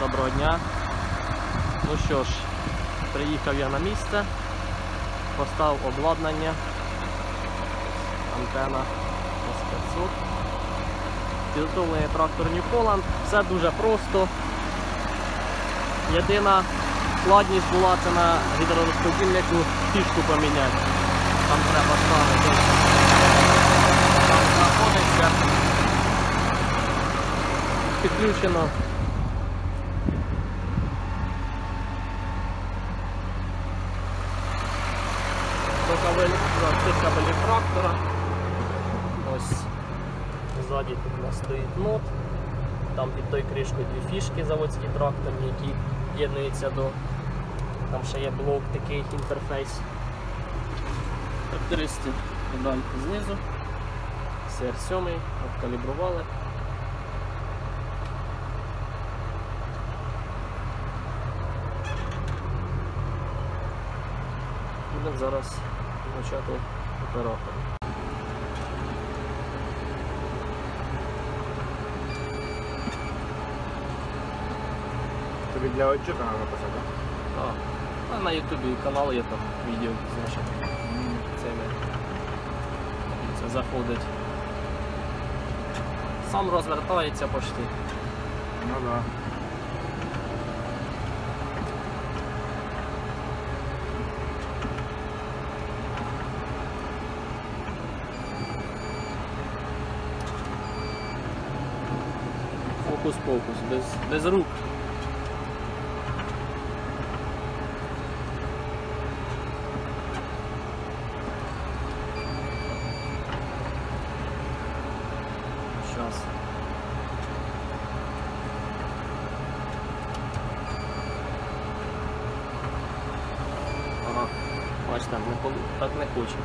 Доброго дня. Ну що ж, приїхав я на місце, поставив обладнання, антена S500. Підготовлений трактор Holland. Все дуже просто. Єдина складність була це на гідророзподільнику фішку поміняти. Там треба ставити. Підключено до трактора. Ось ззаді тут у нас стоїть нот. Там під той кришкою дві фішки заводські тракторні, які єднуються до. Там ще є блок такий інтерфейс. Характеристики знизу. CR7 откалібрували. Будемо зараз почати оператор. Тобі для отчета треба писати. Так. А на Ютубі канал є там відео з нашими цими. Це заходить. Сам розвертається почти. Ну да. Фокус-покус, без, без рук. Сейчас. Ага, бачите, не, полу- так не хоче.